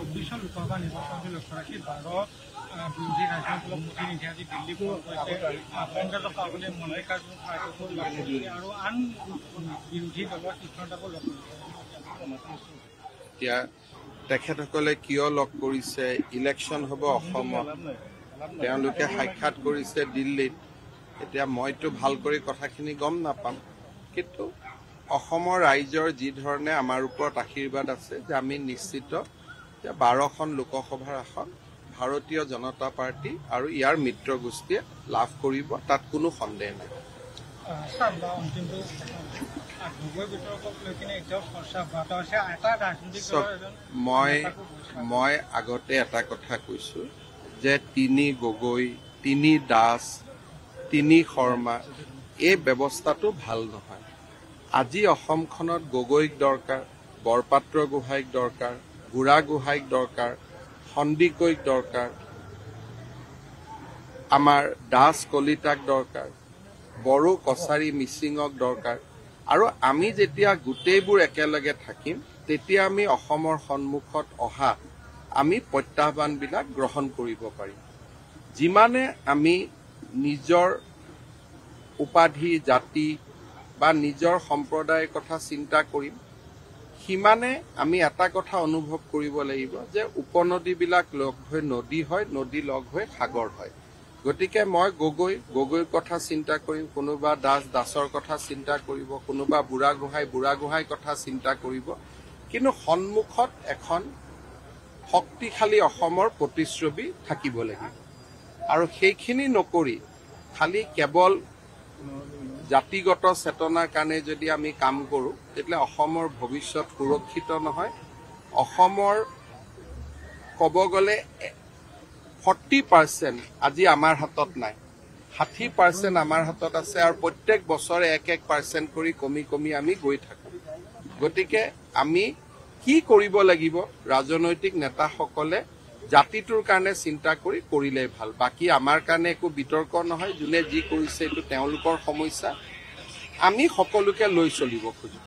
নিৰ্বাচনকে লক্ষ্য ৰাখি বিৰোধী প্ৰতিনিধি আজি দিল্লী সভাপতি মল্লিকাৰ্জুন আৰু আন বিৰোধী দলৰ তেখেতসকলে কিয় লগ কৰিছে? ইলেকশ্যন হ'ব অসমত। তেওঁলোকে সাক্ষাৎ কৰিছে দিল্লীত। এতিয়া মইতো ভাল কৰি কথাখিনি গম নাপাম। কিন্তু অসমৰ ৰাইজৰ যি ধৰণে আমাৰ ওপৰত আশীৰ্বাদ আছে যে আমি নিশ্চিত যে বাৰখন লোকসভাৰ আসন ভাৰতীয় জনতা পাৰ্টী আৰু ইয়াৰ মিত্ৰ গোষ্ঠীয়ে লাভ কৰিব তাত কোনো সন্দেহ নাই। মই। মই আগতে এটা কথা কৈছো যে তিনি গগৈ তিনি দাস তিনি শৰ্মা এই ব্যৱস্থাটো ভাল নহয়। আজি অসমখনত গগৈক দৰকাৰ বৰপাত্ৰ গোহাঁইক দৰকাৰ বুঢ়া গোহাঁইক দৰকাৰ সন্দিকৈক দৰকাৰ আমাৰ দাস কলিতাক দৰকাৰ বড়ো কছাৰী মিচিঙক দৰকাৰ। আৰু আমি যেতিয়া গোটেইবোৰ একেলগে থাকিম তেতিয়া আমি অসমৰ সন্মুখত অহা আমি প্ৰত্যাহ্বানবিলাক গ্ৰহণ কৰিব পাৰিম। যিমানে আমি নিজৰ উপাধি জাতি বা নিজৰ সম্প্ৰদায়ৰ কথা চিন্তা কৰিম সিমানে আমি এটা কথা অনুভৱ কৰিব লাগিব যে উপনদীবিলাক লগ হৈ নদী হয় নদী লগ হৈ সাগৰ হয়। গতিকে মই গগৈ গগৈৰ কথা চিন্তা কৰিম কোনোবা দাস দাসৰ কথা চিন্তা কৰিব কোনোবা বুঢ়া গোহাঁই বুঢ়া গোহাঁইৰ কথা চিন্তা কৰিব। কিন্তু সন্মুখত এখন শক্তিশালী অসমৰ প্ৰতিচ্ছবি থাকিব লাগিব। আৰু সেইখিনি নকৰি খালি কেৱল জাতিগত চেতনাৰ কাৰণে যদি আমি কাম কৰোঁ তেতিয়াহ'লে অসমৰ ভৱিষ্যত সুৰক্ষিত নহয়। অসমৰ ক'ব গ'লে ফৰ্টি পাৰ্চেণ্ট আজি আমাৰ হাতত নাই। ষাঠি পাৰ্চেণ্ট আমাৰ হাতত আছে আৰু প্ৰত্যেক বছৰে এক এক পাৰ্চেণ্ট কৰি কমি কমি আমি গৈ থাকোঁ। গতিকে আমি কি কৰিব লাগিব? ৰাজনৈতিক নেতাসকলে জাতিটোৰ কাৰণে চিন্তা কৰি কৰিলেই ভাল। বাকী আমাৰ কাৰণে একো বিতৰ্ক নহয় যোনে যি কৰিছে এইটো তেওঁলোকৰ সমস্যা। আমি সকলোকে লৈ চলিব খোজোঁ।